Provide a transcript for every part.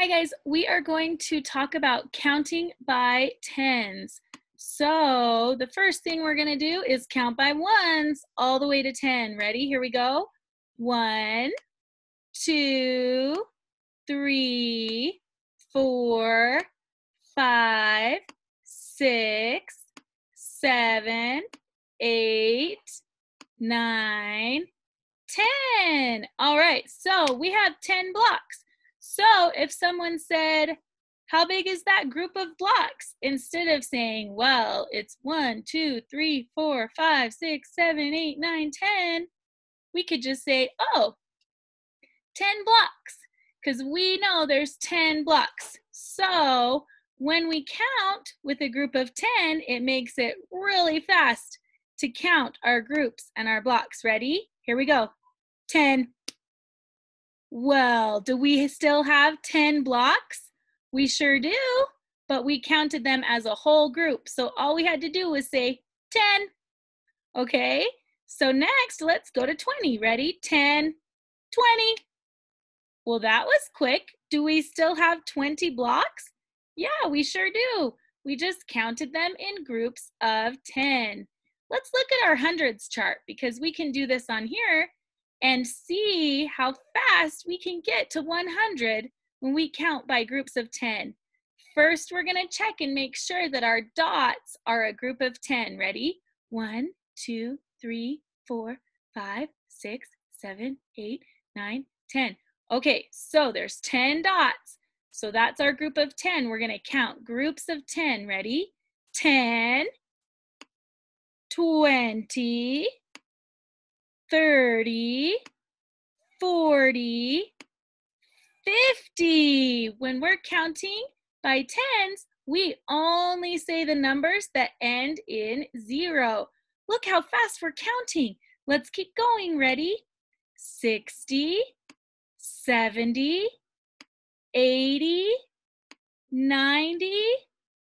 Hi guys, we are going to talk about counting by tens. So the first thing we're gonna do is count by ones all the way to 10. Ready? Here we go. One, two, three, four, five, six, seven, eight, nine, ten. All right, so we have 10 blocks. So if someone said, how big is that group of blocks? Instead of saying, well, it's one, two, three, four, five, six, seven, eight, nine, ten, we could just say, oh, 10 blocks, because we know there's 10 blocks. So when we count with a group of 10, it makes it really fast to count our groups and our blocks. Ready? Here we go. 10, well, do we still have 10 blocks? We sure do, but we counted them as a whole group. So all we had to do was say 10. Okay, so next let's go to 20. Ready? 10, 20. Well, that was quick. Do we still have 20 blocks? Yeah, we sure do. We just counted them in groups of 10. Let's look at our hundreds chart because we can do this on here and see how fast we can get to 100 when we count by groups of 10. First, we're gonna check and make sure that our dots are a group of 10. Ready? One, two, three, four, five, six, seven, eight, nine, 10. Okay, so there's 10 dots. So that's our group of 10. We're gonna count groups of 10. Ready? 10, 20, 30, 40, 50. When we're counting by tens, we only say the numbers that end in zero. Look how fast we're counting. Let's keep going. Ready? 60, 70, 80, 90,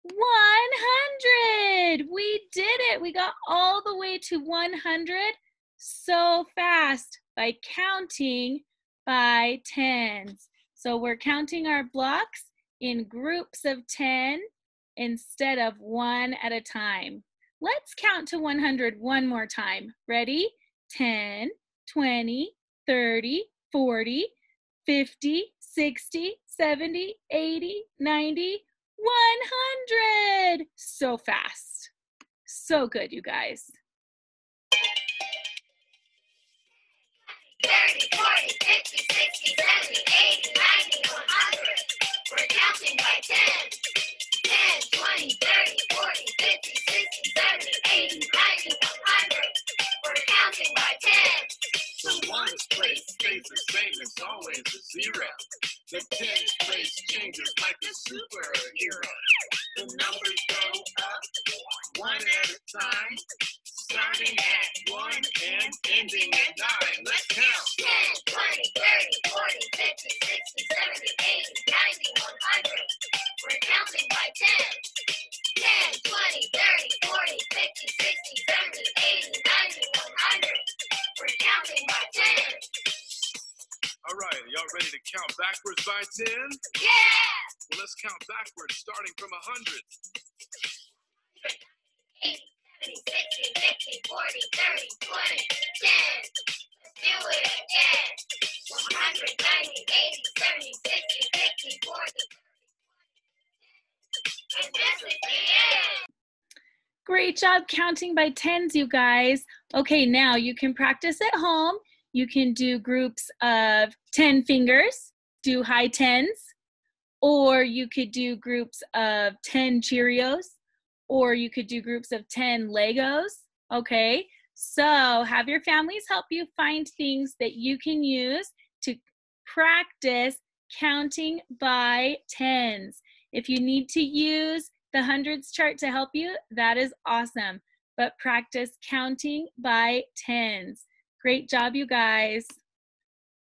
100. We did it. We got all the way to 100 so fast by counting by tens. So we're counting our blocks in groups of 10 instead of one at a time. Let's count to 100 one more time. Ready? 10, 20, 30, 40, 50, 60, 70, 80, 90, 100. So fast. So good, you guys. 30, 40, 50, 60, 70, 80, 90, 100. We're counting by 10. 10, 20, 30, 40, 50, 60, 70, 80, 90, 100. We're counting by 10. So one's place stays the same as always a zero. The 10's place changes like a superhero. The numbers go up one at a time starting at one and ending at nine. Right, y'all ready to count backwards by 10? Yeah! Well, let's count backwards starting from 100. 50, 60, 50, 40, 30, 20, 10. Let's do it again. 100, 90, 80, 70, 60, 50, 40. And this is the end. Great job counting by tens, you guys. Okay, now you can practice at home. You can do groups of 10 fingers, do high tens, or you could do groups of 10 Cheerios, or you could do groups of 10 Legos. Okay, so have your families help you find things that you can use to practice counting by tens. If you need to use the hundreds chart to help you, that is awesome. But practice counting by tens. Great job, you guys.